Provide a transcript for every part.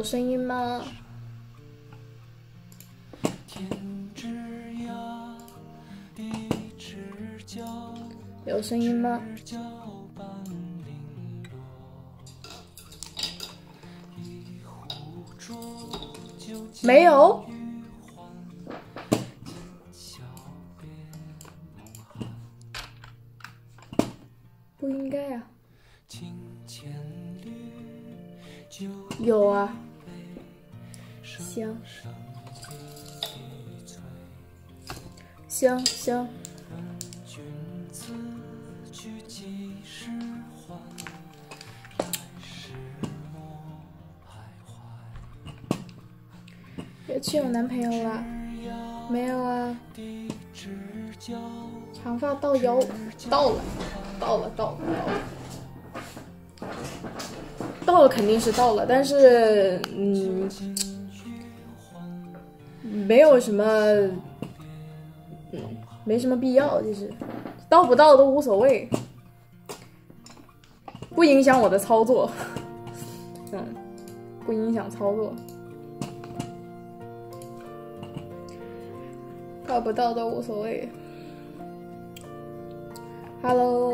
有声音吗？有声音吗？没有。到了肯定是到了，但是嗯，没有什么，嗯，没什么必要，就是到不到都无所谓，不影响我的操作，嗯，不影响操作，到不到都无所谓。Hello，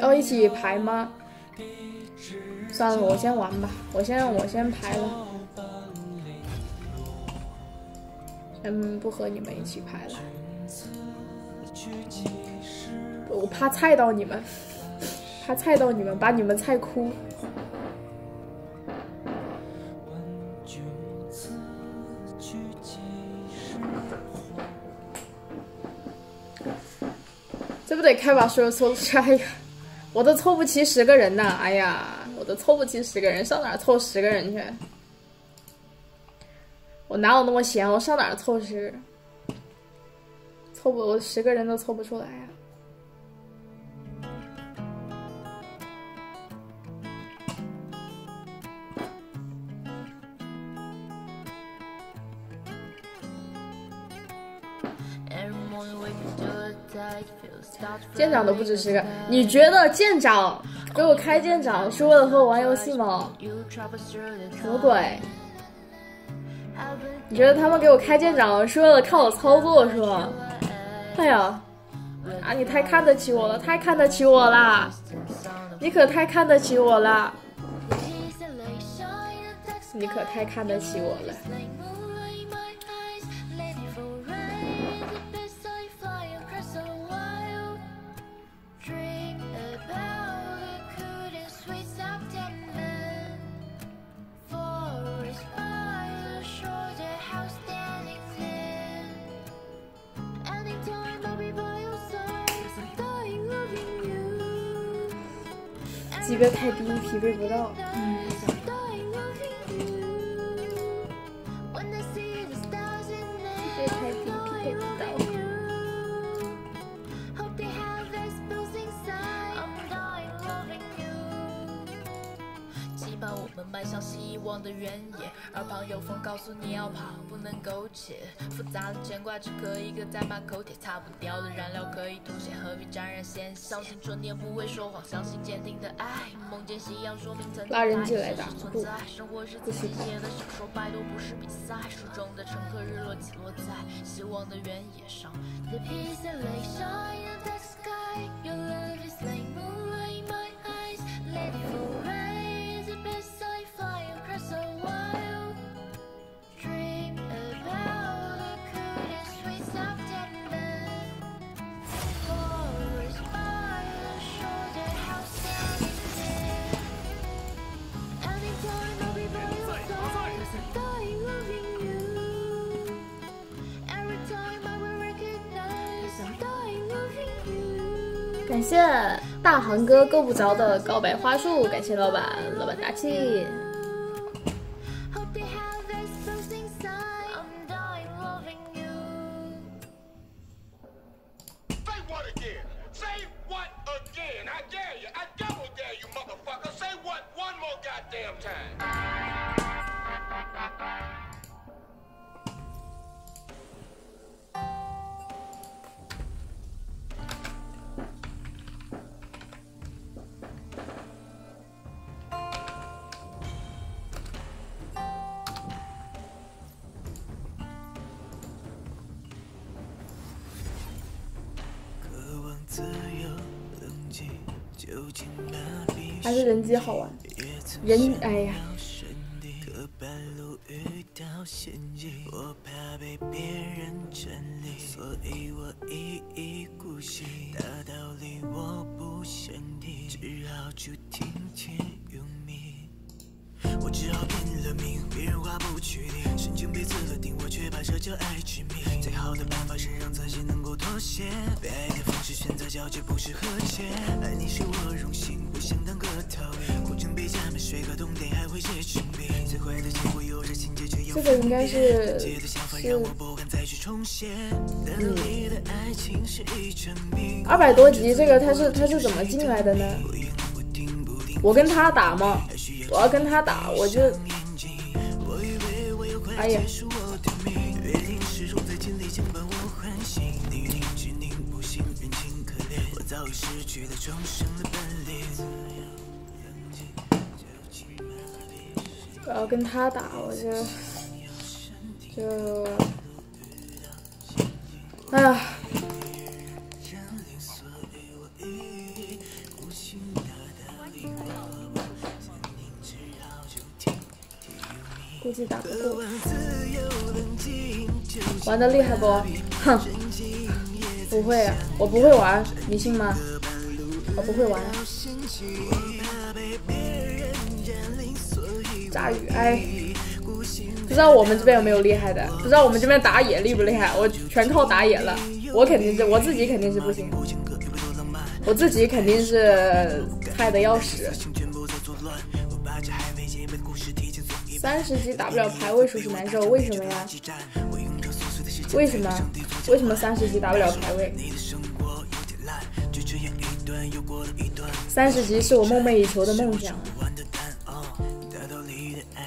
要一起排吗？算了，我先玩吧，我先我先排了，嗯不和你们一起排了，我怕菜到你们，怕菜到你们，把你们菜哭。这不得开把说说哎呀，我都凑不齐十个人呢！哎呀，我都凑不齐十个人，上哪凑十个人去？我哪有那么闲？我上哪凑十？凑不，我十个人都凑不出来呀。舰长都不止十个，你觉得舰长给我开舰长是为了和我玩游戏吗？什么鬼？你觉得他们给我开舰长是为了看我操作是吗？哎呀，啊你太看得起我了，太看得起我啦！你可太看得起我了，你可太看得起我了。级别太低，匹配不到。嗯迈向希望的原野，耳旁有风告诉你要跑，不能苟且。复杂的牵挂只可以搁在马口铁，擦不掉的燃料可以何必沾染鲜血？相信春天不会说谎，相信坚定的爱。梦见夕阳，说明曾经爱是存在。生活是自己写的小说，拜托不是比赛。书中的乘客日落起落在希望的原野上。感谢大航哥够不着的告白花束，感谢老板，老板大气。机好玩。人，哎呀。半路遇到陷阱，我怕被别人占领，所以我一意孤行。大道理我不想听，只好去听天由命。我只好拼了命，别人划不去听，神经被刺了钉，我却怕社交爱致命。最好的办法是让自己能够妥协，被爱的方式选择交接不是和解。爱你是我荣幸，不想。这个应该是是嗯，二百多集，这个他是他是怎么进来的呢？我跟他打吗？我要跟他打，我就，哎呀！我要跟他打，我就，就，哎呀！估计打不过，玩的厉害不？哼，不会，我不会玩，你信吗？我不会玩。炸鱼，哎，不知道我们这边有没有厉害的？不知道我们这边打野厉不厉害？我全靠打野了，我肯定是我自己肯定是不行，我自己肯定是菜的要死。三十级打不了排位属实难受，为什么呀？为什么？为什么三十级打不了排位？三十级是我梦寐以求的梦想。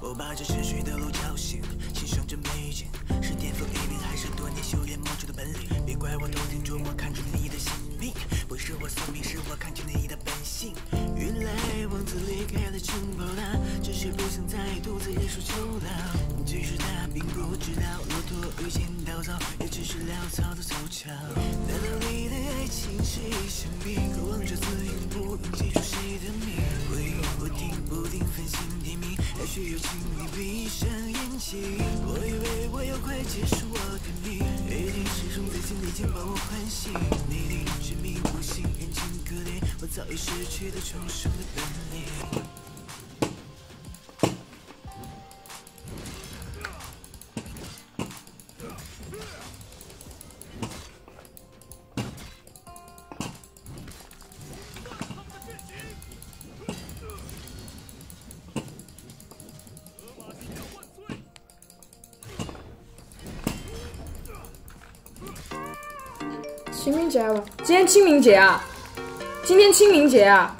我把这沉睡的路叫醒，欣赏这美景，是天赋异禀，还是多年修炼磨出的本领？别怪我偷听琢磨，看出你的心病，不是我宿命，是我看清你的本性。原来王子离开了城堡啦，只是不想再独自忍受囚牢。其实他并不知道，骆驼遇见稻草，也只是潦草的凑巧。难道你的爱情是一场病，渴望着自由，不用记住谁的名？回忆不停不停分心。需要请你闭上眼睛。我以为我要快结束我的命，一定始终在心里间把我唤醒。你的执迷不醒，眼睛可怜，我早已失去了重生的本领。今天清明节啊！今天清明节啊！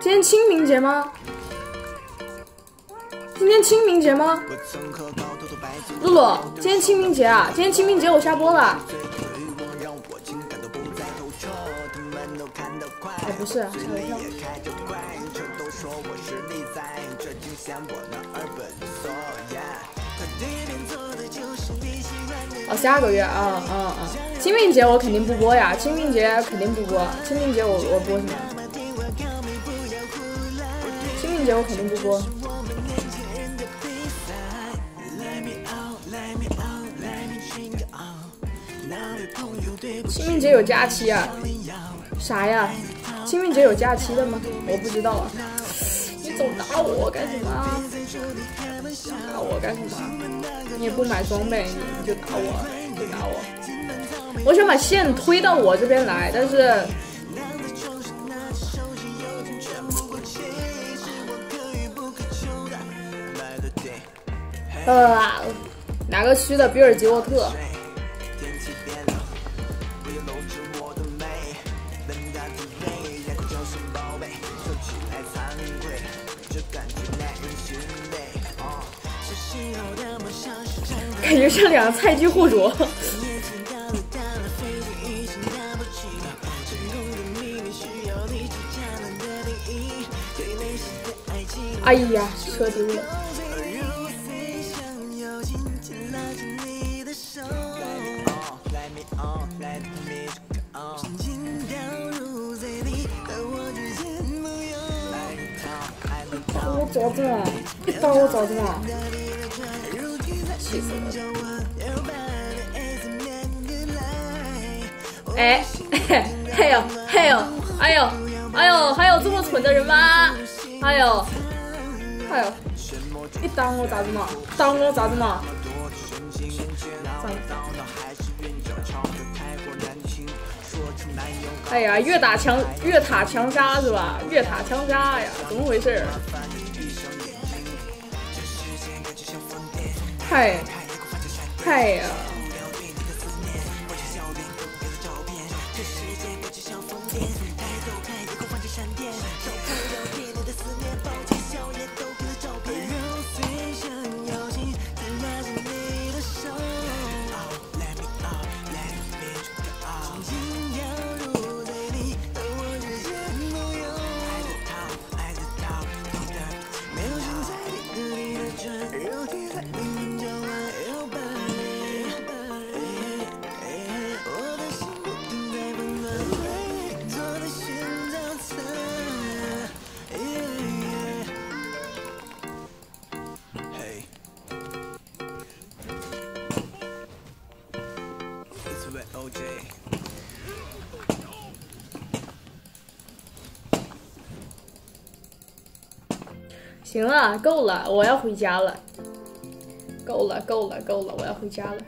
今天清明节吗？今天清明节吗？露露，今天清明节啊！今天清明节我下播了。哎，不是，吓我一跳。哦，下个月啊啊啊！清明节我肯定不播呀，清明节肯定不播。清明节我我播什么？清明节我肯定不播。清明节有假期啊？啥呀？清明节有假期的吗？我不知道啊。你总打我干什么？想打我干什么？你也不买装备，你就打我，你就打我。我想把线推到我这边来，但是呃，哪个区的比尔吉沃特？和我之间没有。爱你烫，爱你烫，我咋子了？你打我咋子了？气死我哎，嘿呦嘿呦，哎呦哎呦，还有这么蠢的人吗？哎呦哎呦，你打我咋子嘛？打我咋子嘛？哎呀，越打强越塔强杀是吧？越塔强杀呀，怎么回事？嗨嗨呀行了，够了，我要回家了。够了，够了，够了，我要回家了。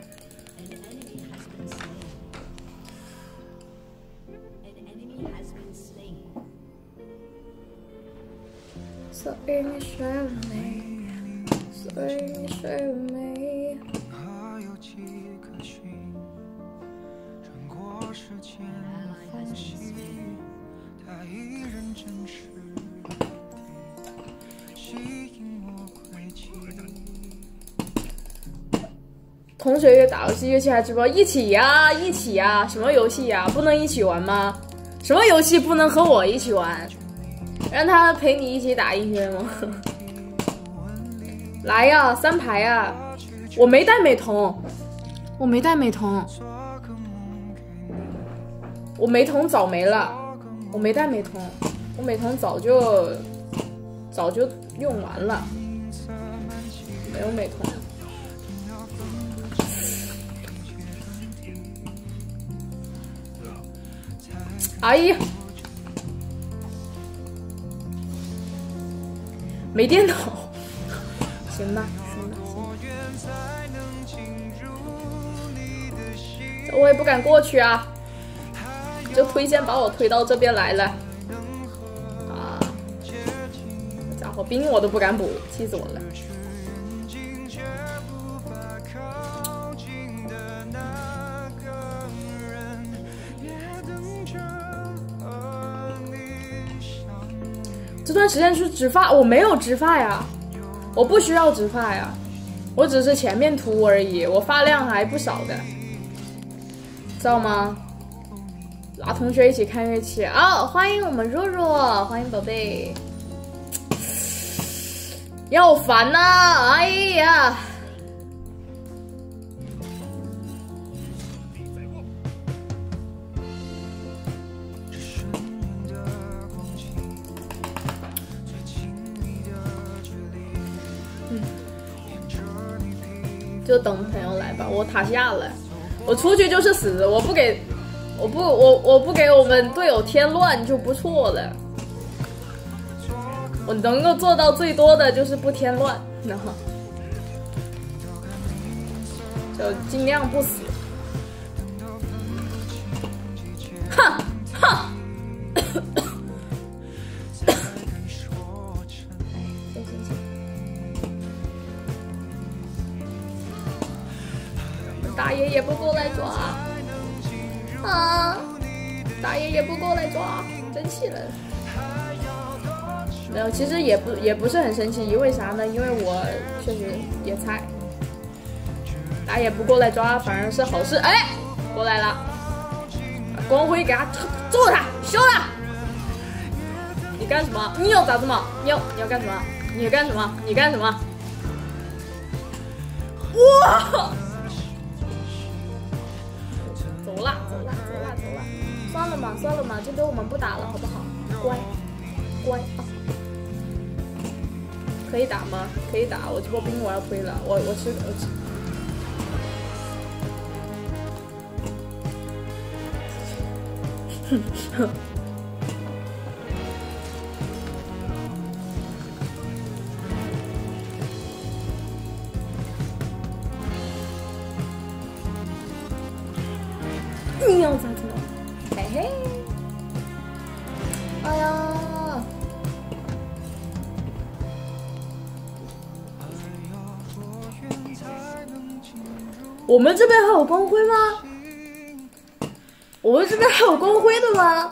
An 游戏，约起来直播，一起呀，一起呀！什么游戏呀？不能一起玩吗？什么游戏不能和我一起玩？让他陪你一起打一圈吗？来呀，三排呀！我没带美瞳，我没带美瞳，我美瞳早没了，我没带美瞳，我美瞳早就早就用完了，没有美瞳。哎呀，没电脑，行吧，行吧，行。我也不敢过去啊，就推线把我推到这边来了。啊，家伙兵我都不敢补，气死我了。段时间去植发，我没有植发呀，我不需要植发呀，我只是前面秃而已，我发量还不少的，知道吗？拉同学一起看乐器啊、欢迎我们若若，欢迎宝贝，要烦呐、哎呀。我塔下了，我出去就是死，我不给，我不我我不给我们队友添乱就不错了。我能够做到最多的就是不添乱，然后就尽量不死。也不也不是很生气，因为啥呢？因为我确实也菜，打野不过来抓反而是好事。哎，过来了，光辉给他揍他，削他！你干什么？你要咋子嘛？你要你要干什么？你干什么？你干什么？哇！走啦，走啦，走啦，走啦！算了嘛，算了嘛，这个我们不打了，好不好？乖，乖啊！可以打吗？可以打，我这波兵我要亏了，我我吃我吃。哼。哼我们这边还有光辉吗？我们这边还有光辉的吗？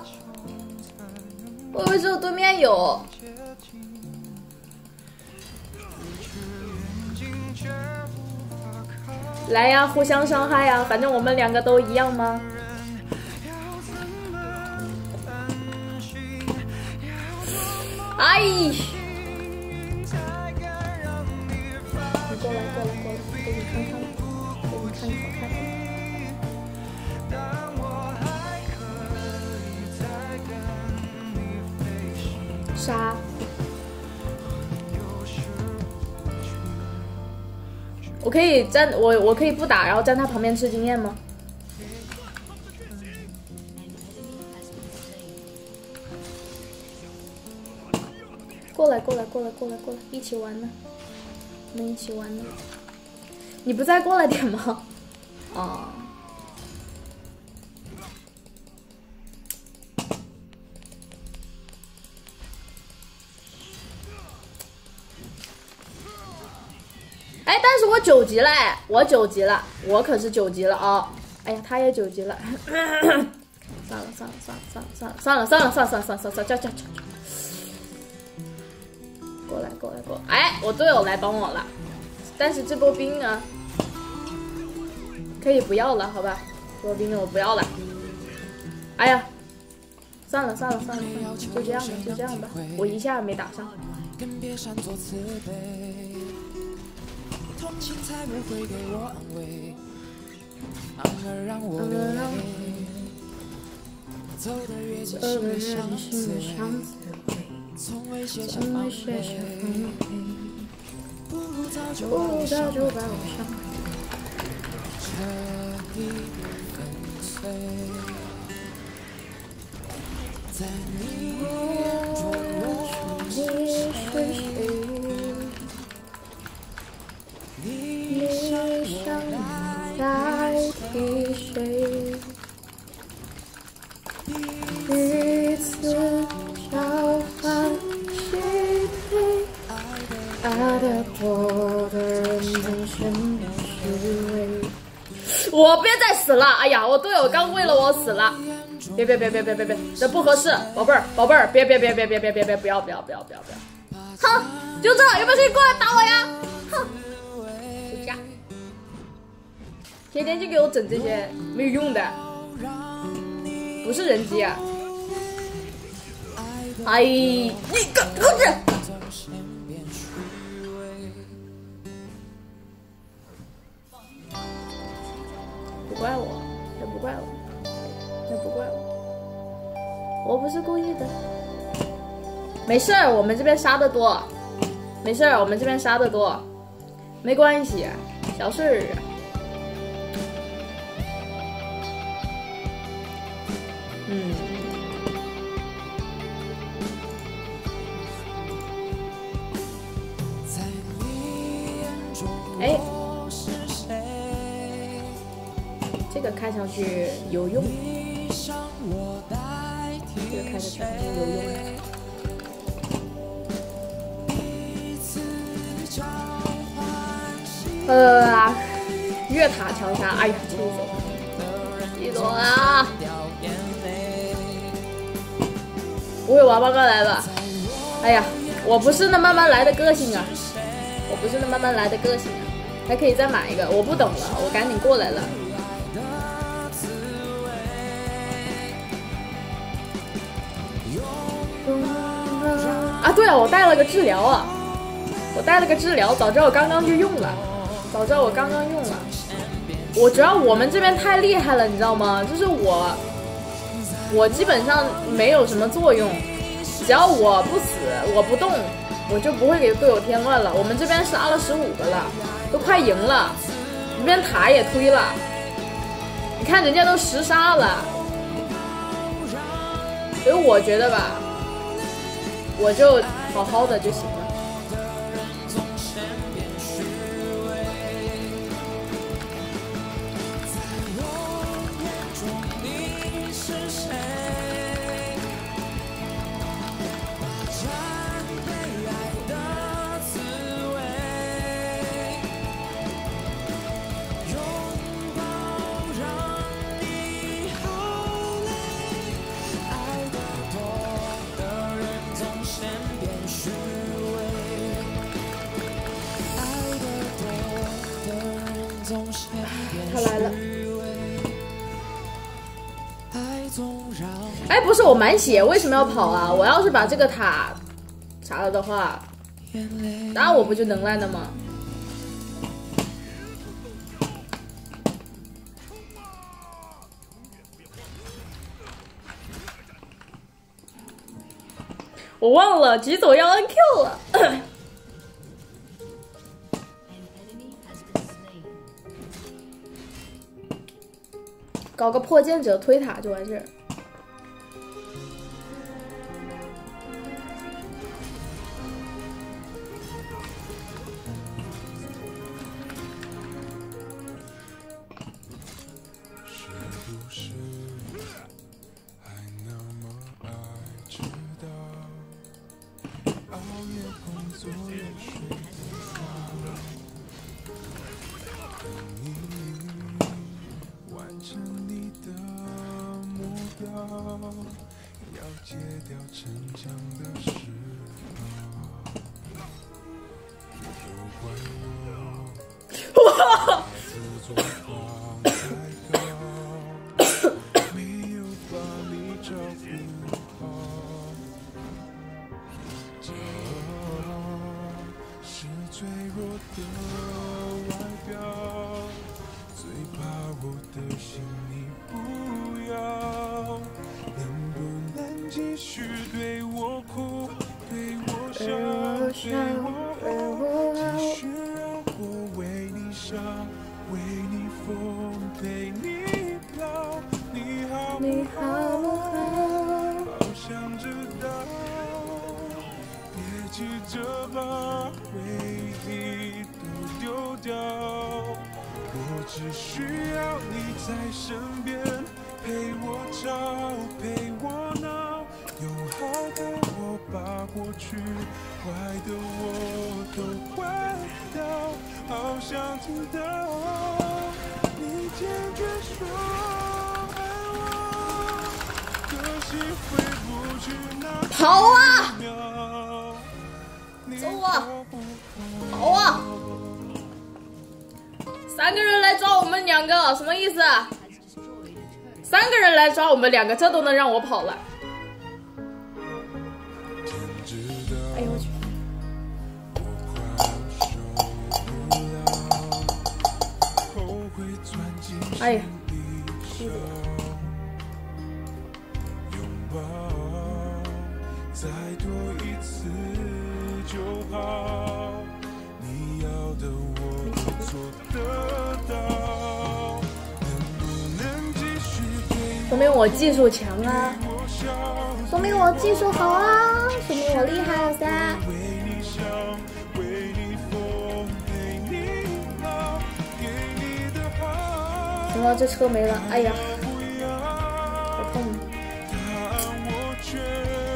我以为只有对面有。来呀，互相伤害呀，反正我们两个都一样吗？哎！杀！我可以站，我我可以不打，然后站他旁边吃经验吗？过来，过来，过来，过来，过来，一起玩呢，我们一起玩呢。你不再过来点吗？啊。我九级了，哎，我九级了，我可是九级了啊！哎呀，他也九级了，算了算了算了算了算了算了算了算了算了算了算了，叫叫叫，过来过来过来，哎，我队友来帮我了，但是这波兵呢，可以不要了，好吧？这波兵我不要了。哎呀，算了算了算了算了，就这样吧就这样吧，我一下没打上。更别闪作慈悲，同情才不会给我安慰，反而让我流泪。走得越近，心越像刺猬，从未卸下防备，不如早就把我伤害，彻底粉碎。在你眼中，我是谁？你想我代替谁？彼此交换匹配，爱的过的人本身虚伪。我别再死了！哎呀，我队友刚为了我死了！别别别别别别别，这不合适，宝贝儿宝贝儿，别别别别别别别别不要不要不要不要不要！哼，就这，有本事你过来打我呀！天天就给我整这些没有用的，不是人机啊！哎，你个狗子！不怪我，也不怪我，也不怪我，我不是故意的。没事，我们这边杀的多，没事，我们这边杀的多，没关系，小事儿。有用？这个开的确实有用啊。呃，越塔强杀，哎呀，一躲，一躲啊！不会，王八哥来了，哎呀，我不是那慢慢来的个性啊，我不是那慢慢来的个性啊，还可以再买一个，我不懂了，我赶紧过来了。啊，对啊，我带了个治疗啊，我带了个治疗，早知道我刚刚就用了，早知道我刚刚用了。我主要我们这边太厉害了，你知道吗？就是我，我基本上没有什么作用，只要我不死，我不动，我就不会给队友添乱了。我们这边杀了十五个了，都快赢了，这边塔也推了，你看人家都十杀了，所以我觉得吧，我就好好的就行我满血，为什么要跑啊？我要是把这个塔啥了的话，那我不就能烂了吗？我忘了急走要按 Q 了。搞个破剑者推塔就完事儿。的外表，最怕我的心你不要，能不能继续对我哭，对我笑，对我爱，继续让我为你伤。为你疯，陪你跑，你好不好？好想知道，别急着只需要你在身边，陪我吵，陪我闹，有好的我把过去，坏的我都换掉。好想听到你坚决说爱我，可惜回不去那跑啊！走啊！跑啊！三个人来抓我们两个，什么意思？三个人来抓我们两个，这都能让我跑了？哎呦我去！我快要受不了，后悔钻进哎呀，拥抱再多一次就好，说明我技术强啊？说明我技术好啊，说明我厉害了噻。为你想，为你疯，陪你闹，给你的好，行了，这车没了，哎呀，好痛！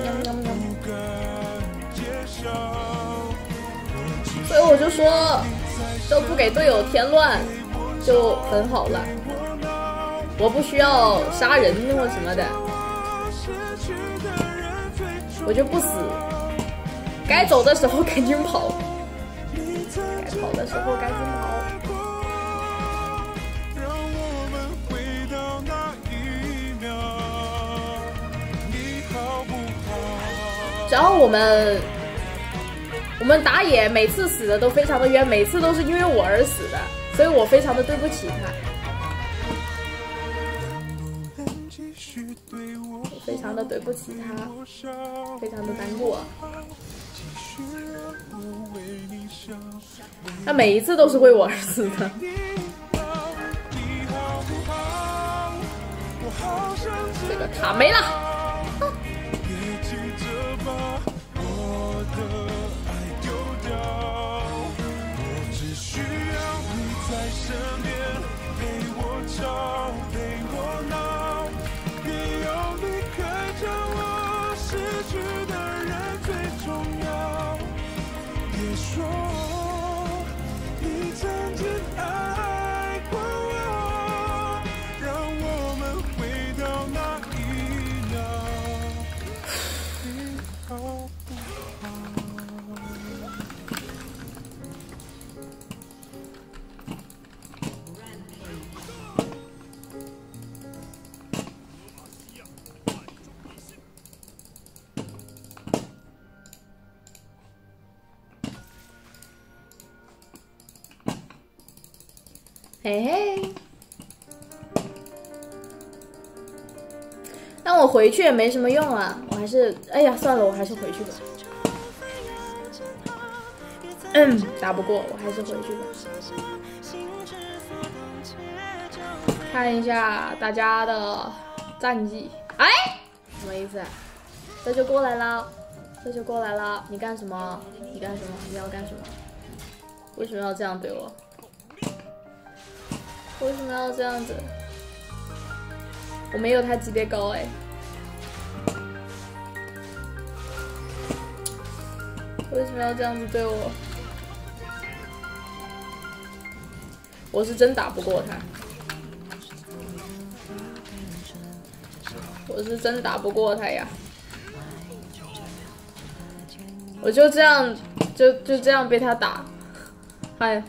喵喵喵！所以我就说，都不给队友添乱，就很好了。我不需要杀人或什么的，我就不死。该走的时候赶紧跑，该跑的时候赶紧跑。让我们回到那一秒，你好不好？然后我们我们打野每次死的都非常的冤，每次都是因为我而死的，所以我非常的对不起他，我非常的对不起他，非常的难过。他每一次都是为我而死的。这个塔没了，别身边，陪我吵，嘿嘿。但我回去也没什么用啊，我还是，哎呀，算了，我还是回去吧。嗯，打不过，我还是回去吧。看一下大家的战绩。哎，什么意思？这就过来了，这就过来了。你干什么？你干什么？你要干什么？为什么要这样对我？为什么要这样子？我没有他级别高哎。为什么要这样子对我？我是真打不过他，我是真打不过他呀！我就这样，就就这样被他打，哎。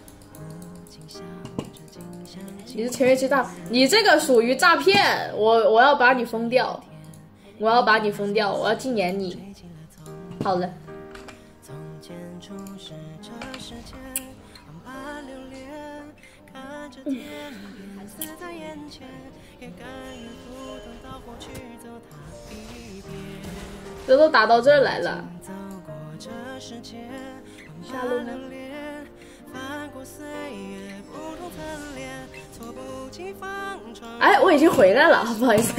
你是前月期大，你这个属于诈骗，我我要把你封掉，我要把你封掉，我要禁言你。好了，这都打到这儿来了，下路呢？哎，我已经回来了，不好意思。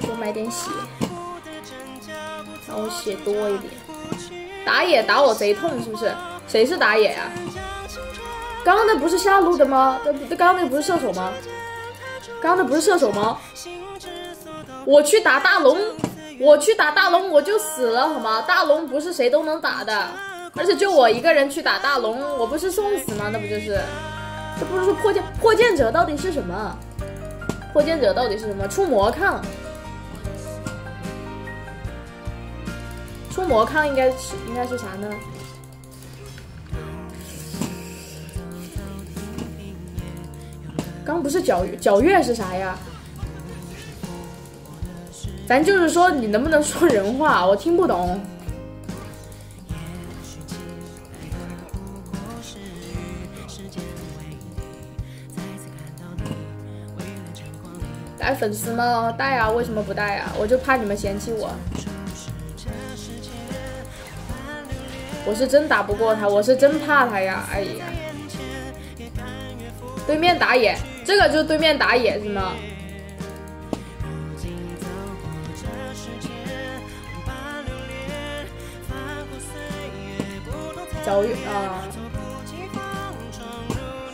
多买点血，让我血多一点。打野打我贼痛是不是？谁是打野啊？刚刚那不是下路的吗？刚刚那不是射手吗？刚刚那不是射手吗？我去打大龙，我去打大龙我就死了好吗？大龙不是谁都能打的，而且就我一个人去打大龙，我不是送死吗？那不就是？这不是说破剑破剑者到底是什么？破剑者到底是什么？出魔抗，出魔抗应该是应该是啥呢？刚不是皎月皎月是啥呀？咱就是说，你能不能说人话？我听不懂。来粉丝吗？带啊，为什么不带啊？我就怕你们嫌弃我。我是真打不过他，我是真怕他呀！哎呀，对面打野，这个就是对面打野是吗？小宇，啊，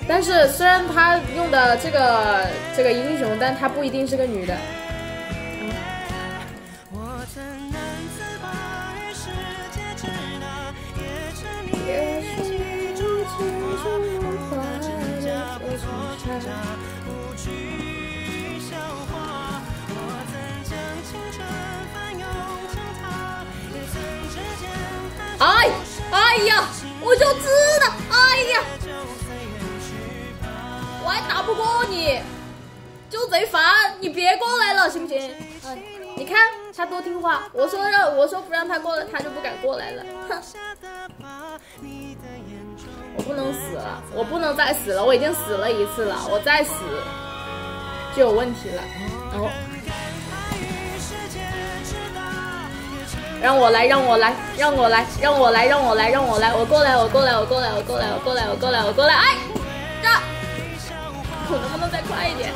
但是虽然他用的这个这个英雄，但他不一定是个女的。哎。哎呀。我就知道，哎呀，我还打不过你，就贼烦，你别过来了，行不行？嗯，你看他多听话，我说让我说不让他过来，他就不敢过来了，哼。我不能死了，我不能再死了，我已经死了一次了，我再死就有问题了。然后让我来，让我来，让我来，让我来，让我来，让我来，我过来，我过来，我过来，我过来，我过来，我过来，我过来，哎，这，我能不能再快一点？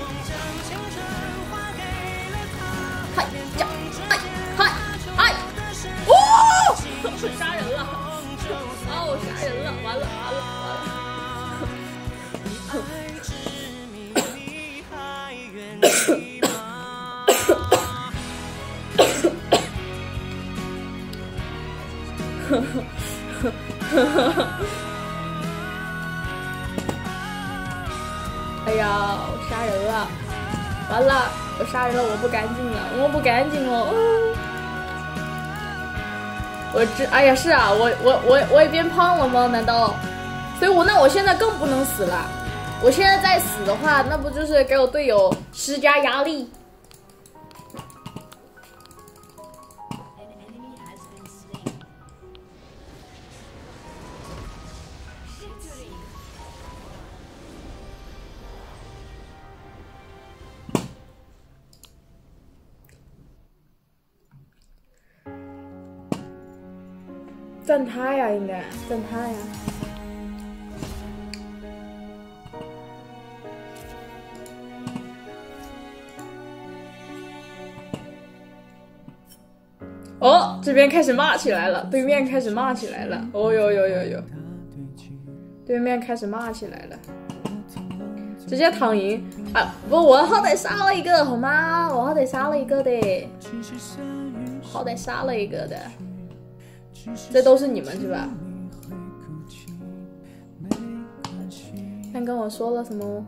嗨呀，嗨嗨嗨，哦，杀人了，哦，杀人了，完了完了完了。哎呀，我杀人了！完了，我杀人了，我不干净了，我不干净了。我这，哎呀，是啊，我我我我也变胖了吗？难道？所以我那我现在更不能死了。我现在再死的话，那不就是给我队友施加压力？赞他呀，应该赞他呀。哦，这边开始骂起来了，对面开始骂起来了。哦呦呦呦呦，对面开始骂起来了，直接躺赢啊！不，我好歹杀了一个好吗？我好歹杀了一个的，好歹杀了一个的。这都是你们是吧？他跟我说了什么？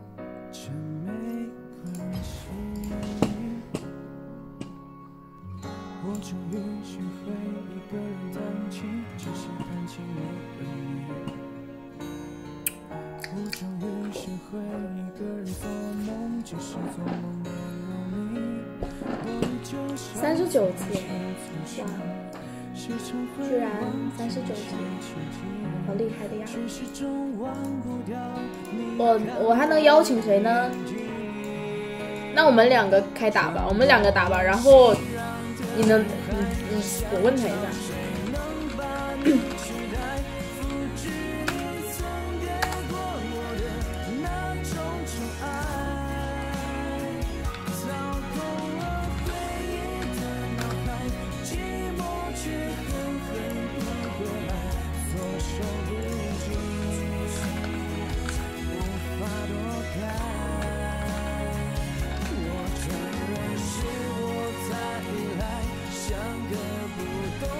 我我还能邀请谁呢？那我们两个开打吧，我们两个打吧，然后你能，你你我问他一下。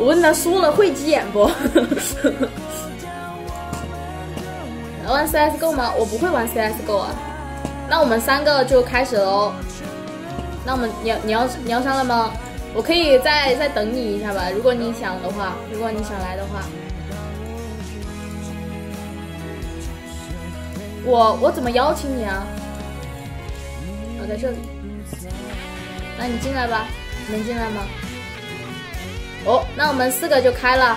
问他输了会急眼不？玩 CSGO 吗？我不会玩 CSGO 啊。那我们三个就开始喽。那我们你要你要你要上来吗？我可以再再等你一下吧，如果你想的话，如果你想来的话。我我怎么邀请你啊？我在这里。那你进来吧，能进来吗？哦，那我们四个就开了，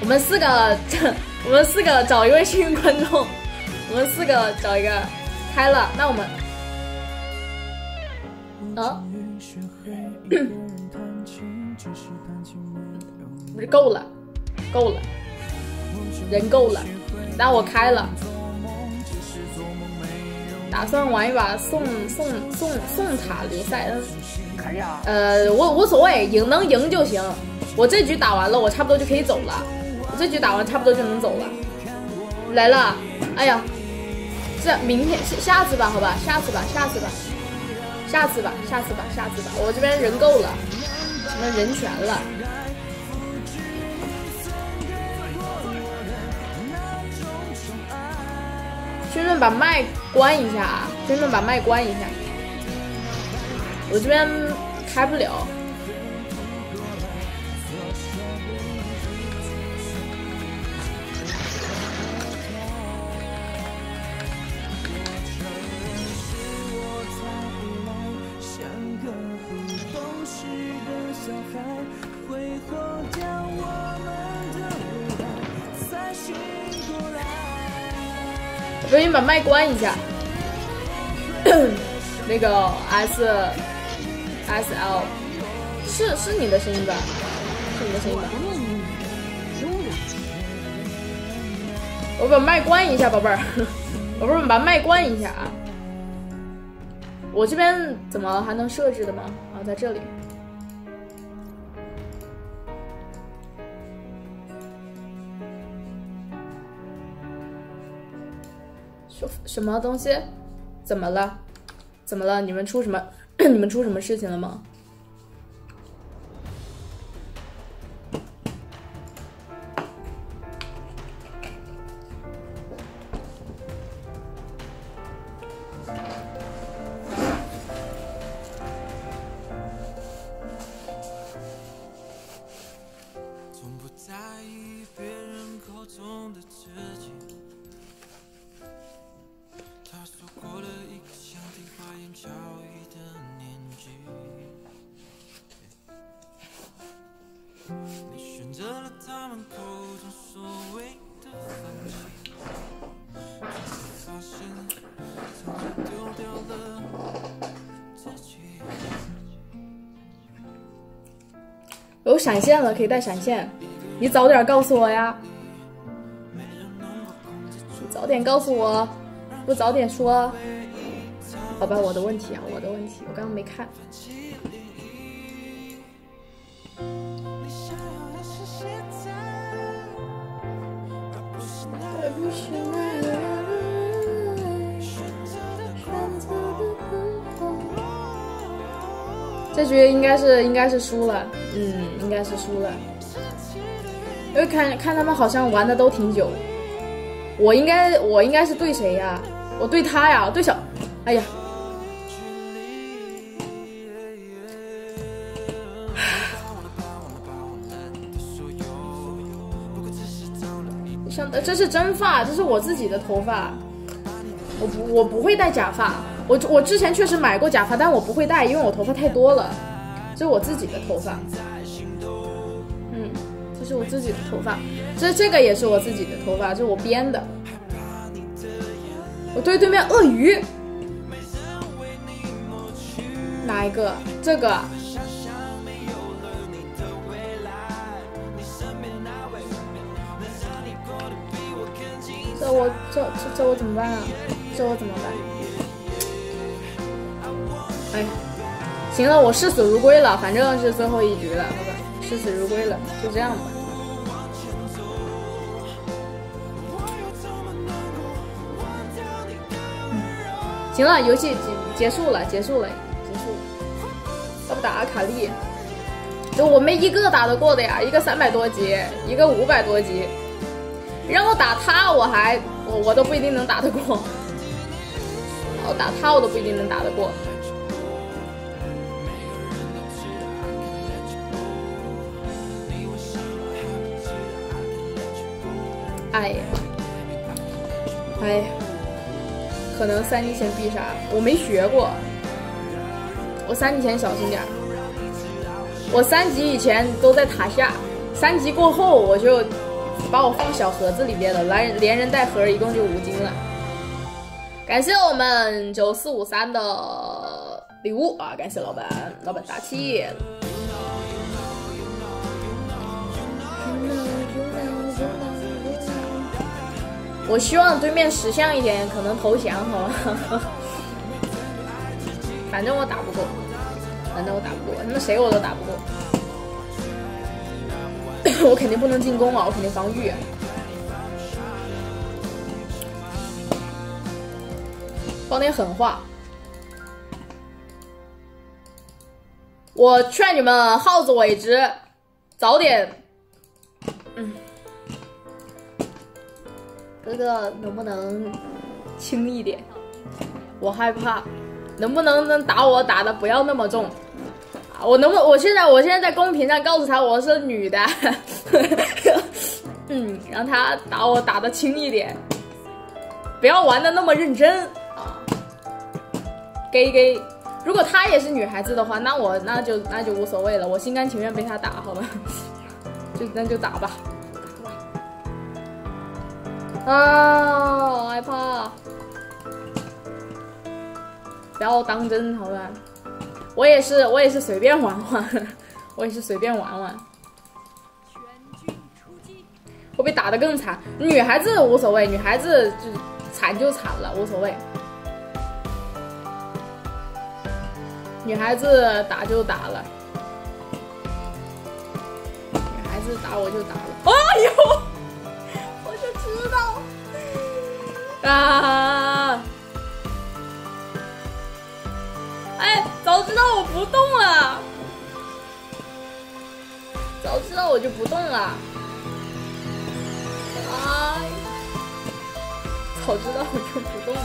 我们四个，我们四个找一位幸运观众，我们四个找一个开了，那我们，啊，不 是够了，够了，人够了，那我开了，打算玩一把送送送送塔流赛，呃，我无所谓，赢能赢就行。我这局打完了，我差不多就可以走了。我这局打完差不多就能走了。来了，哎呀，这明天下下次吧，好吧，下次吧，下次吧，下次吧，下次吧，下次吧。我这边人够了，什么人全了。兄弟们把麦关一下啊，兄弟们把麦关一下，我这边开不了。把麦关一下。那个 S S L 是是你的声音吧？是你的声音吧？我把麦关一下，宝贝儿，宝贝儿，把麦关一下啊！我这边怎么还能设置的吗？啊，在这里。什什么东西？怎么了？怎么了？你们出什么？你们出什么事情了吗？闪现了，可以带闪现。你早点告诉我呀！你早点告诉我，不早点说。好吧，我的问题啊，我的问题，我刚刚没看。你想要的是现在，而不是那这局应该是应该是输了，嗯，应该是输了。因为看看他们好像玩的都挺久，我应该我应该是对谁呀？我对他呀，对小，哎呀，像这是真发，这是我自己的头发，我不我不会戴假发，我我之前确实买过假发，但我不会戴，因为我头发太多了，这是我自己的头发，是我自己的头发，这这个也是我自己的头发，这是我编的，我对对面鳄鱼，哪一个？这个。这我这这这我怎么办啊？这我怎么办？哎，行了，我视死如归了，反正是最后一局了，好吧，视死如归了，就这样吧。行了，游戏结结束了，结束了，结束了。要不打阿卡丽？就我没一个打得过的呀，一个三百多级，一个五百多级。让我打他，我还我我都不一定能打得过。我打他，我都不一定能打得过。哎呀，哎呀，可能三级前必杀，我没学过。我三级前小心点儿。我三级以前都在塔下，三级过后我就。把我放小盒子里面了，来连人带盒一共就五斤了。感谢我们九四五三的礼物啊！感谢老板，老板大气。我希望对面识相一点，可能投降好了。反正我打不过，反正我打不过，他们谁我都打不过。我肯定不能进攻啊！我肯定防御。放点狠话，我劝你们好自为之，早点。嗯，哥哥能不能轻一点？我害怕，能不能能打我打的不要那么重？我能不能？我现在我现在在公屏上告诉他我是女的，嗯，让他打我打的轻一点，不要玩的那么认真啊。给给，如果她也是女孩子的话，那我那就那就无所谓了，我心甘情愿被她打，好吧？就那就打吧。啊，好害怕！不要当真，好吧？我也是，我也是随便玩玩，我也是随便玩玩。会被打得更惨，女孩子无所谓，女孩子就惨就惨了，无所谓。女孩子打就打了，女孩子打我就打了。哎呀！啊！哎，早知道我不动了，早知道我就不动了。哎，早知道我就不动了。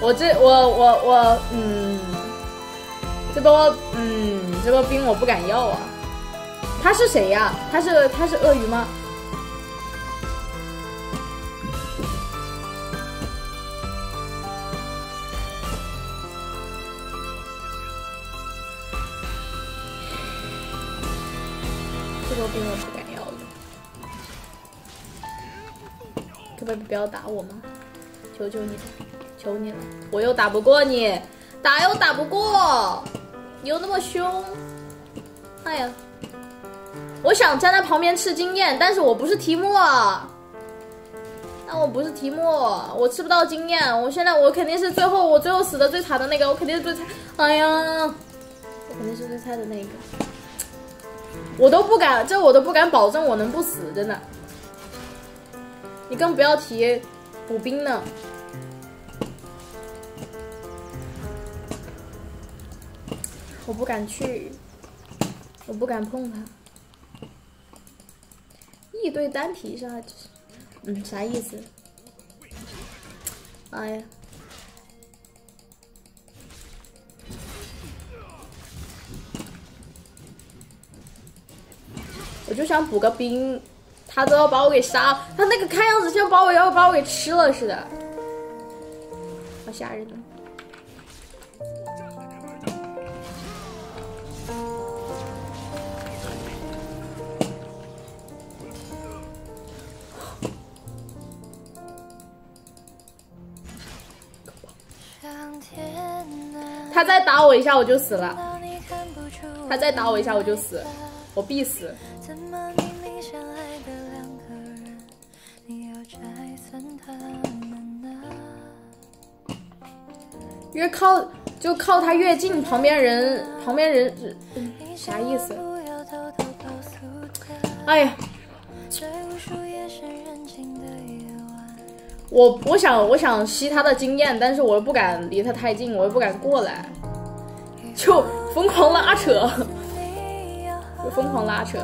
我这我我我嗯，这波嗯这波兵我不敢要啊。他是谁呀？他是他是鳄鱼吗？不要打我吗？求求你了，求你了！我又打不过你，打又打不过，你又那么凶，哎呀！我想站在旁边吃经验，但是我不是提莫，但我不是提莫，我吃不到经验。我现在我肯定是最后我最后死的最惨的那个，我肯定是最惨。哎呀，我肯定是最菜的那个，我都不敢，这我都不敢保证我能不死，真的。你更不要提补兵呢。我不敢去，我不敢碰他。一堆单体杀，嗯，啥意思？哎呀，我就想补个兵，他都要把我给杀了，他那个看样子像把我要把我给吃了似的，好吓人的。他再打我一下我就死了，他再打我一下我就死，我必死。越靠就靠他越近，旁边人旁边人、啥意思？哎呀，我我想我想吸他的经验，但是我又不敢离他太近，我又不敢过来，就疯狂拉扯，就疯狂拉扯，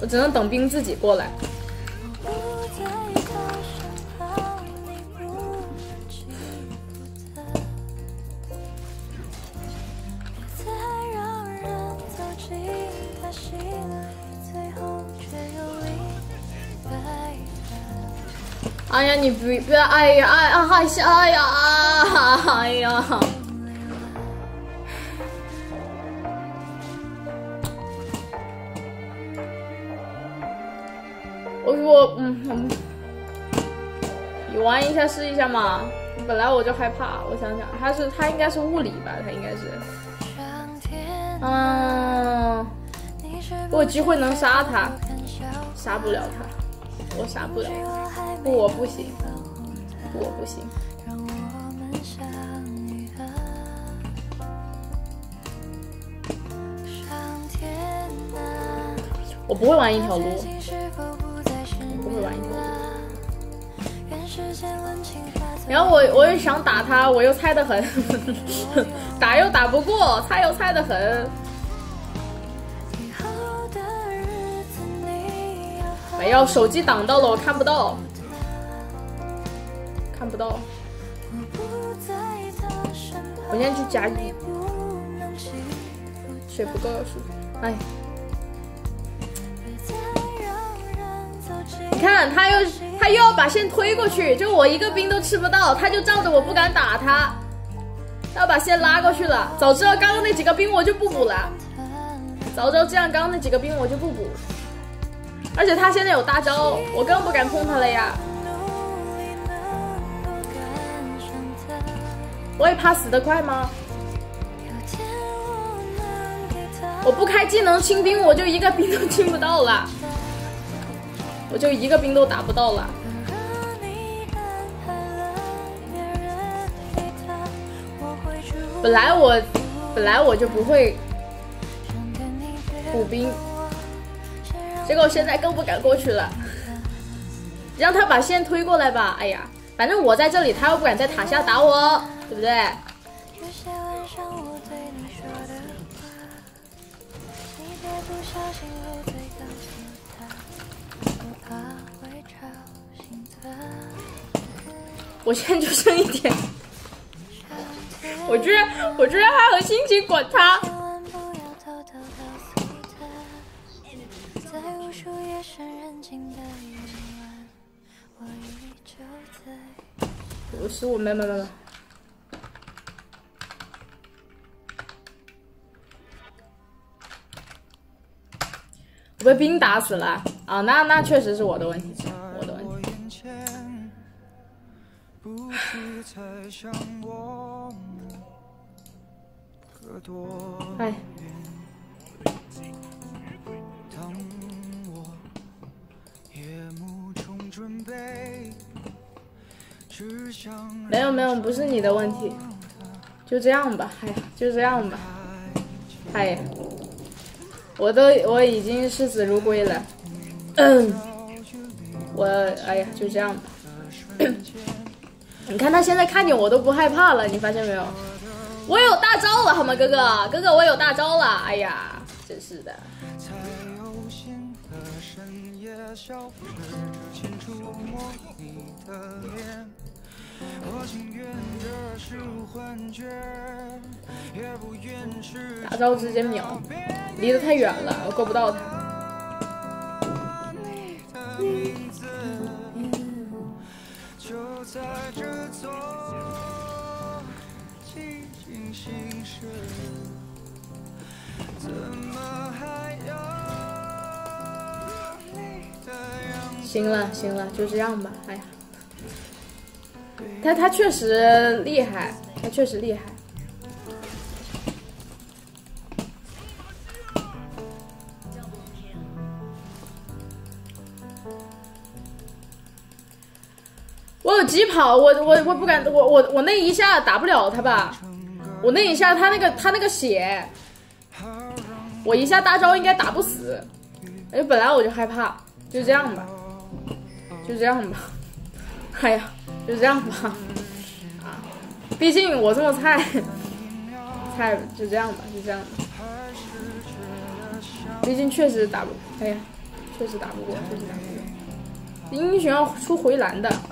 我只能等兵自己过来。你不不要，哎呀，哎呀，哎呀，哎呀，哎呀，我我嗯嗯，你玩一下试一下嘛。本来我就害怕，我想想，他是他应该是物理吧，他应该是，嗯，我有机会能杀他，杀不了他，我杀不了他，我不，我不行，不，我不行。我！不会玩一条路，最近是否不会玩一条路。然后我我又想打他，我又菜得很，打又打不过，菜又菜得很。没有，手机挡到了，我看不到。看不到。我不在他身旁，我现在去加一，不能欺负血不够要输。哎，你看他又他又要把线推过去，就我一个兵都吃不到，他就仗着我不敢打他，他要把线拉过去了。早知道刚刚那几个兵我就不补了，早知道这样刚刚那几个兵我就不补。而且他现在有大招，我更不敢碰他了呀。我也怕死得快吗？我不开技能清兵，我就一个兵都清不到了，我就一个兵都打不到了。本来我本来我就不会补兵，结果现在更不敢过去了。让他把线推过来吧。哎呀，反正我在这里，他又不敢在塔下打我，对不对？我现在就剩一点，我居然我居然还有心情管他。我是我没没没没，我被兵打死了啊！那那确实是我的问题，我的问题。哎，没有没有，不是你的问题，就这样吧。哎呀，就这样吧。哎呀，我都我已经视死如归了。嗯，我哎呀，就这样吧。你看他现在看见我都不害怕了，你发现没有？我有大招了，好吗，哥哥？哥哥，我有大招了。哎呀，真是的。大招直接秒，离得太远了，我够不到他。你的名字，就在这座寂静心事，怎么还有你的样子？行了行了，就这样吧。哎呀，他他确实厉害，他确实厉害。我有疾跑，我我我不敢，我我我那一下打不了他吧？我那一下他那个他那个血，我一下大招应该打不死。哎，本来我就害怕，就这样吧，就这样吧。哎呀，就这样吧。啊，毕竟我这么菜，菜就这样吧，就这样。毕竟确实打不，哎呀，确实打不过，确实打不过。英雄要出回蓝的。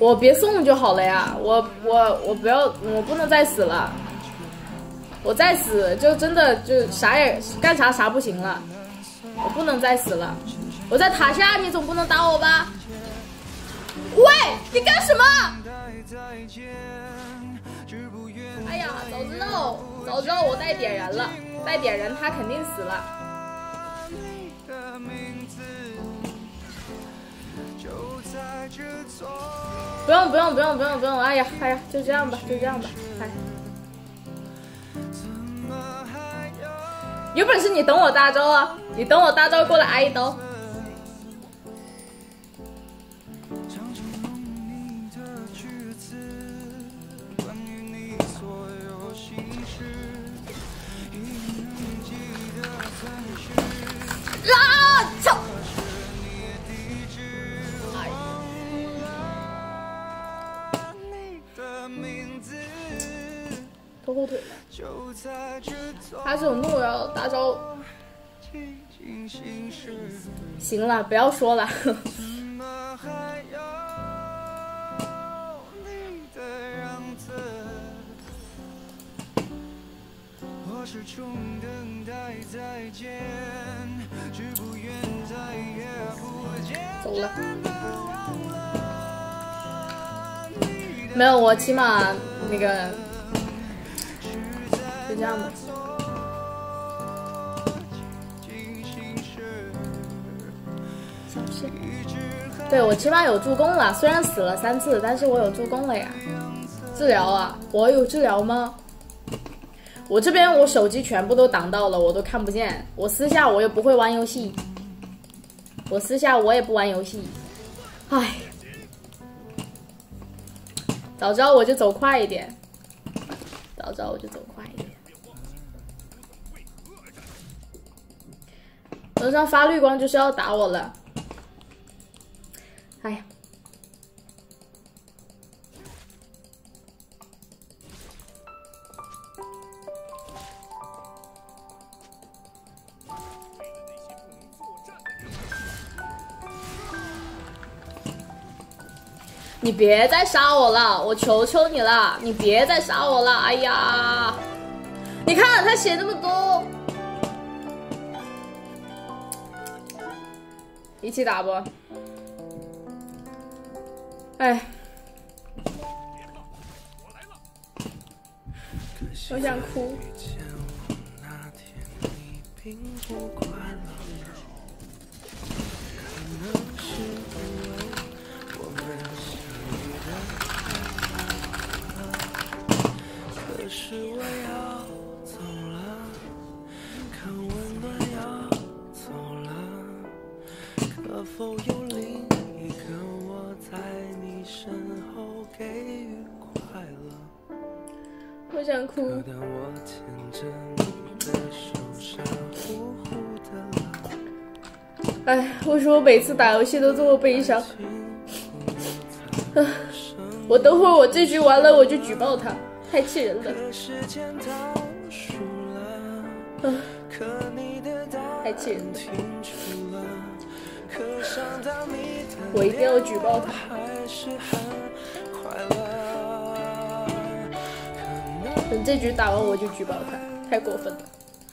我别送就好了呀，我我我不要，我不能再死了，我再死就真的就啥也干啥啥不行了，我不能再死了，我在塔下，你总不能打我吧？喂，你干什么？哎呀，早知道早知道我带点燃了，带点燃他肯定死了。不用不用不用不用不用，哎呀哎呀，就这样吧就这样吧，哎，有本事你等我大招啊，你等我大招过来挨一刀。名字，拖后腿了。他这种怒要大招，行了，不要说了。怎么还有你的样子？我始终等待再，见。走了。没有，我起码那个就这样吧。小事。对我起码有助攻了，虽然死了三次，但是我有助攻了呀。治疗啊，我有治疗吗？我这边我手机全部都挡到了，我都看不见。我私下我又不会玩游戏，我私下我也不玩游戏。唉，早知道我就走快一点，早知道我就走快一点。楼上发绿光就是要打我了，哎呀，你别再杀我了，我求求你了，你别再杀我了！哎呀，你看他写那么多，一起打不？哎，我想哭。哎，为什么每次打游戏都这么悲伤？我等会儿我这局完了我就举报他，太气人了。太气人了我一定要举报他。等这局打完我就举报他，太过分了。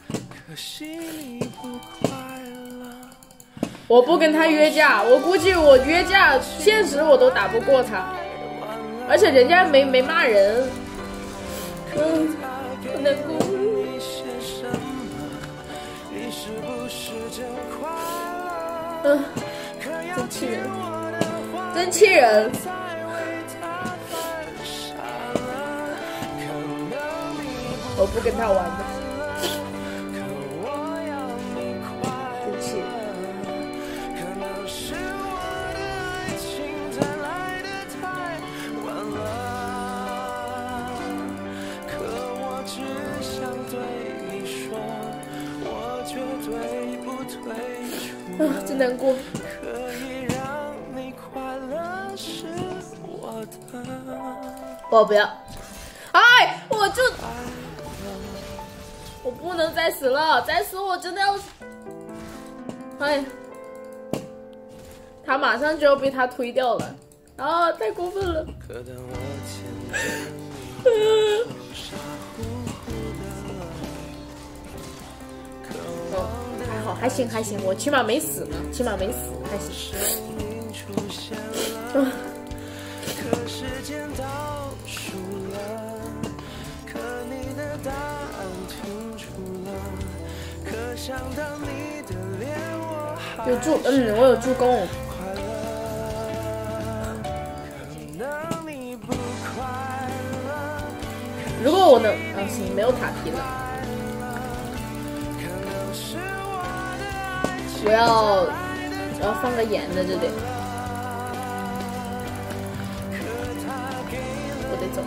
可惜你不快乐。我不跟他约架，我估计我约架现实我都打不过他，而且人家没没骂人。嗯，好难过。你些什么？你是不是真快乐？嗯，可要真气人真气人。我只想对你说，我绝对不退出啊，真难过。可以让你快乐是我的我不要。哎，我就我不能再死了，再死我真的要死。哎，他马上就要被他推掉了，啊，太过分了。还好，还行还行，我起码没死呢，起码没死，还行。有助，嗯，我有助攻。如果我能，啊行，没有塔皮了，我要我要放个眼在这里，我得走。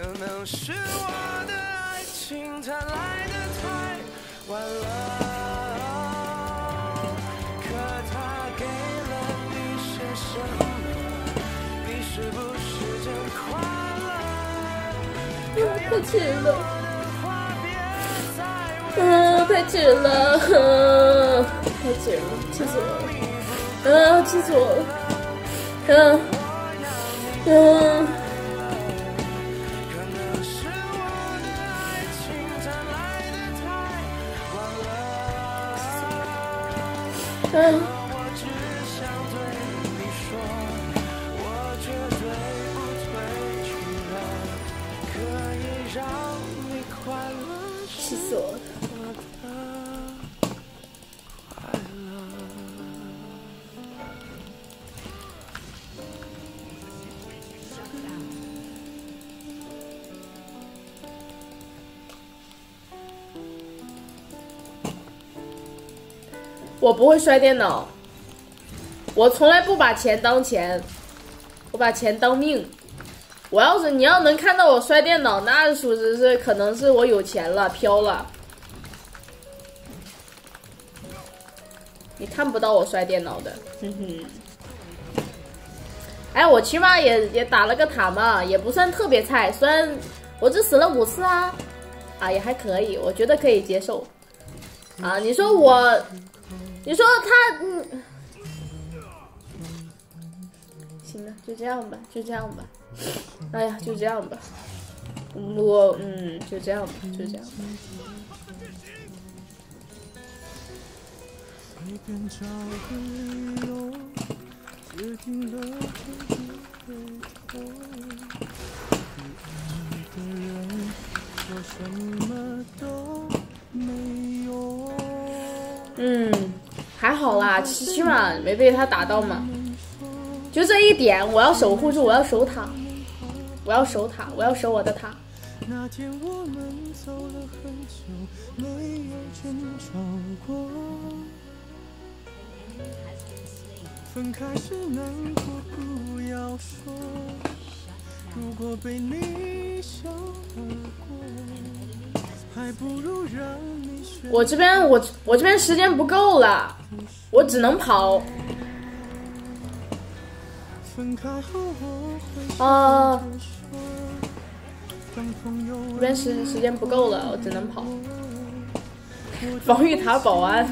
可能是我的爱情它来的太晚了，可它给了你些什么？你是不是真快乐？太气人了，话别再问嗯，太气人了，嗯，太气人了，气死我了，嗯，气死我了，嗯，嗯，嗯，不会摔电脑，我从来不把钱当钱，我把钱当命。我要是你要能看到我摔电脑，那属实是可能是我有钱了，飘了。你看不到我摔电脑的，哼哼。哎，我起码也也打了个塔嘛，也不算特别菜，虽然我只死了五次啊，啊也还可以，我觉得可以接受。啊，你说我你说他，嗯，行了，就这样吧，就这样吧。哎呀，就这样吧。我嗯，就这样吧，就这样吧。嗯，还好啦，起起码没被他打到嘛。就这一点，我要守护住，我要守塔，我要守塔，我要守我的塔。那天我们走了很久，没有争吵过。分开时难过不要说，如果被你笑而过，我这边我我这边时间不够了，我只能跑。啊，这边时时间不够了，我只能跑。防御塔保安，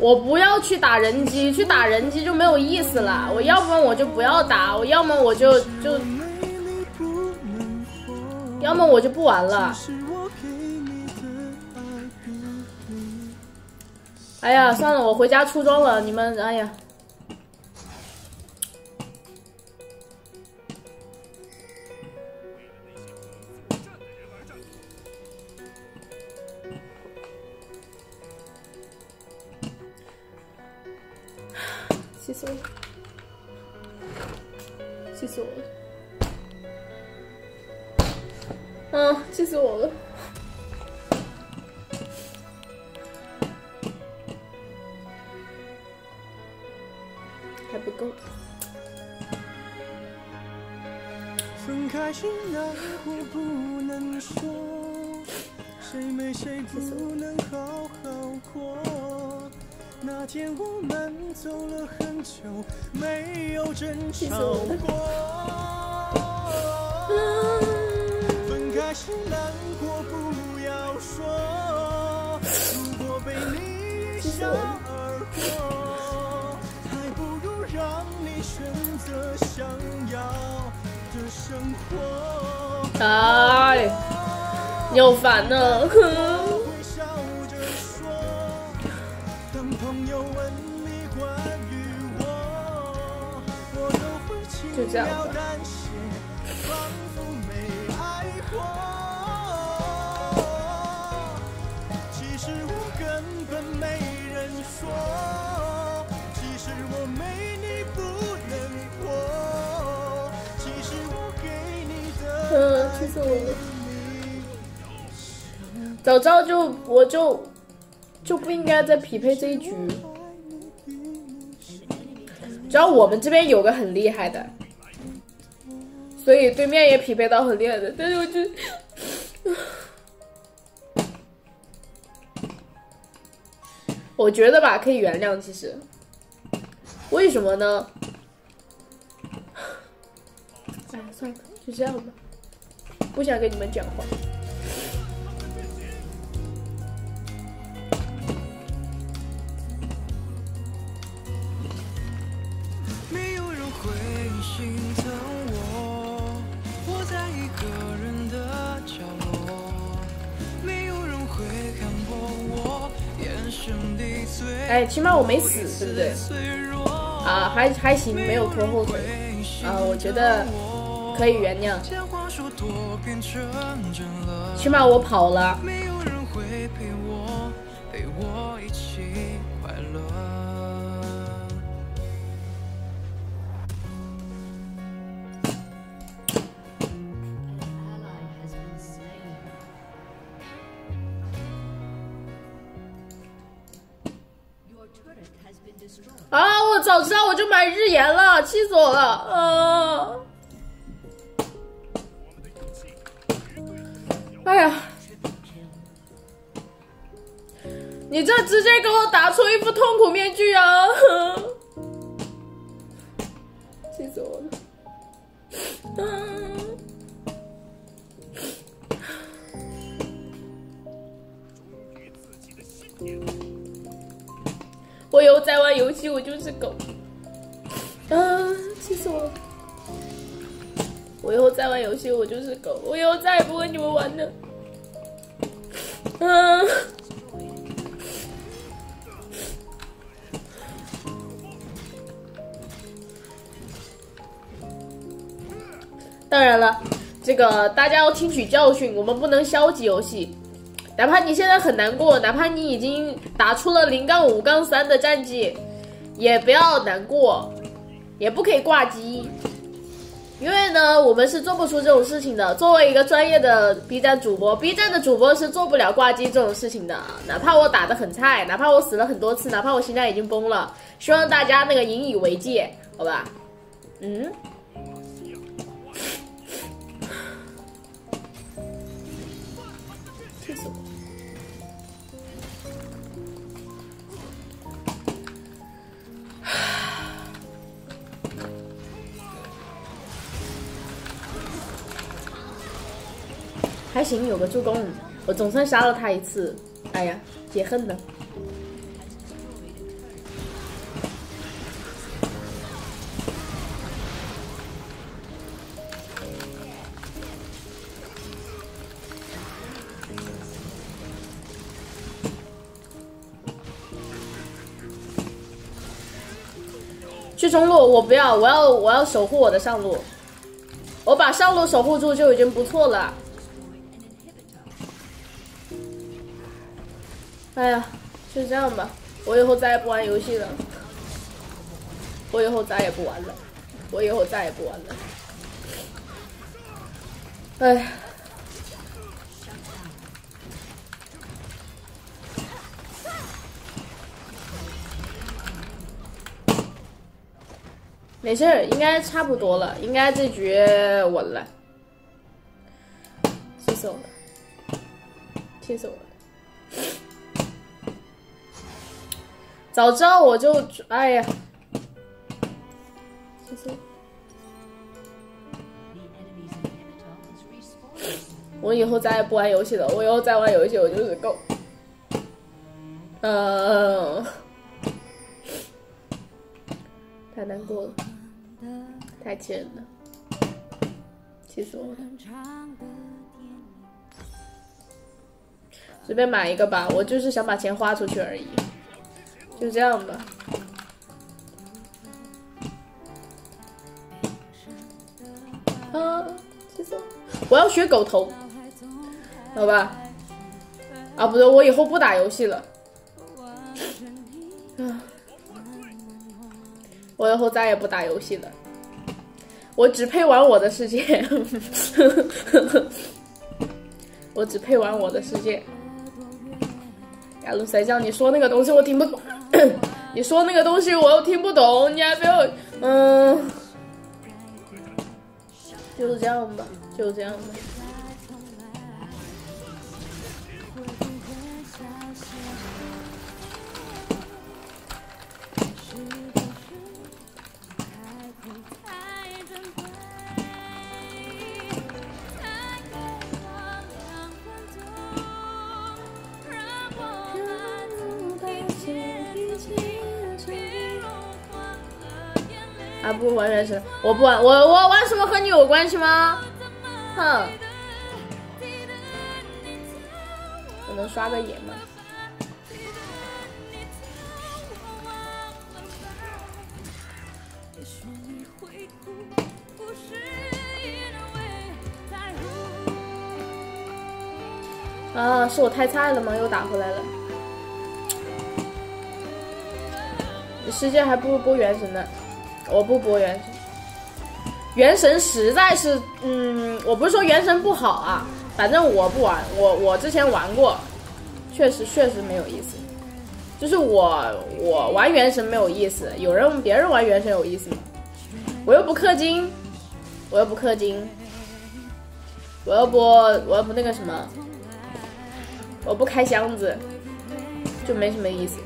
我不要去打人机，去打人机就没有意思了。我要不然我就不要打，我要么我就就，要么我就不玩了。哎呀，算了，我回家出装了。你们，哎呀，气死我了，气死我了，嗯，气死我了。还不够。分开时难过不能说，谁没谁不能好好过。那天我们走了很久，没有争吵过。分开时难过不要说，如果被你一笑而过，还不如让你选择想要的生活。哎，你好烦呢、哼你的嗯，气死我了。早知道就我就就不应该再匹配这一局。只要我们这边有个很厉害的，所以对面也匹配到很厉害的，但是我就，我觉得吧，可以原谅。其实，为什么呢？哎，算了，就这样吧，不想跟你们讲话。哎，起码我没死，对不对？啊，还还行，没有拖后腿。啊，我觉得可以原谅，起码我跑了。啊！我早知道我就买日炎了，气死我了！啊！哎呀，你这直接给我打出一副痛苦面具啊！气死我了！啊！游戏，我就是狗。啊，气死我了！我以后再玩游戏，我就是狗。我以后再也不跟你们玩了。嗯、当然了，这个大家要听取教训，我们不能消极游戏。哪怕你现在很难过，哪怕你已经打出了零杠五杠三的战绩，也不要难过，也不可以挂机，因为呢，我们是做不出这种事情的。作为一个专业的 B 站主播，B 站的主播是做不了挂机这种事情的。哪怕我打得很菜，哪怕我死了很多次，哪怕我心态已经崩了，希望大家那个引以为戒，好吧？嗯。行，有个助攻，我总算杀了他一次。哎呀，解恨呢。去中路，我不要，我要我要守护我的上路，我把上路守护住就已经不错了。哎呀，就这样吧，我以后再也不玩游戏了，我以后再也不玩了，我以后再也不玩了。哎呀。没事，应该差不多了，应该这局稳了。气死我了！气死我了！早知道我就哎呀，我！以后再也不玩游戏了，我以后再玩游戏我就是够。嗯、太难过了，太气人了，气死我了！随便买一个吧，我就是想把钱花出去而已，就这样吧。我要学狗头，好吧？啊，不对，我以后不打游戏了。啊，我以后再也不打游戏了。我只配玩我的世界，我只配玩我的世界。亚鲁塞叫，你说那个东西我听不懂，你说那个东西我又听不懂，你还没有，嗯，就是这样吧，就这样吧。不玩原神，我不玩，我我玩什么和你有关系吗？哼，我能刷个野吗？啊，是我太菜了吗？又打回来了。世界还不如播原神呢，我不播原神。原神实在是，嗯，我不是说原神不好啊，反正我不玩，我我之前玩过，确实确实没有意思。就是我我玩原神没有意思，有人别人玩原神有意思吗？我又不氪金，我又不氪金，我又不我又不那个什么，我不开箱子，就没什么意思。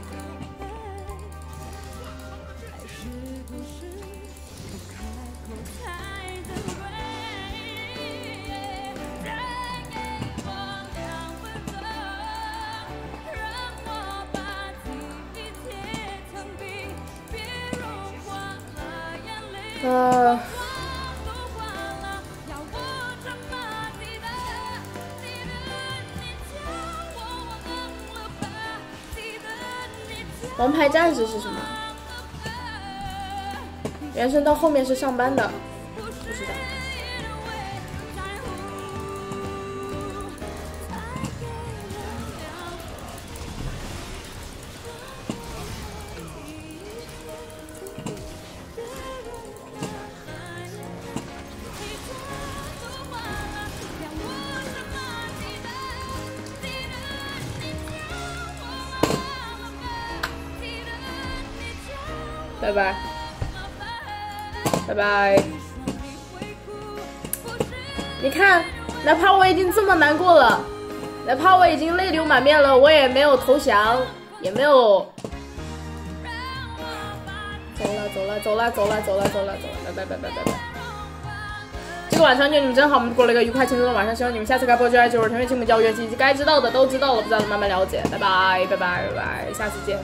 派战士是什么？原神到后面是上班的，拜拜。你看，哪怕我已经这么难过了，哪怕我已经泪流满面了，我也没有投降，也没有。走了，走了，走了，走了，走了，走了，走了，拜拜拜拜拜拜。这个晚上就你们真好，我们过了一个愉快轻松的晚上，希望你们下次开播就爱就是甜蜜亲们教乐器以及该知道的都知道了，不知道的慢慢了解。拜拜拜拜拜拜，下次见。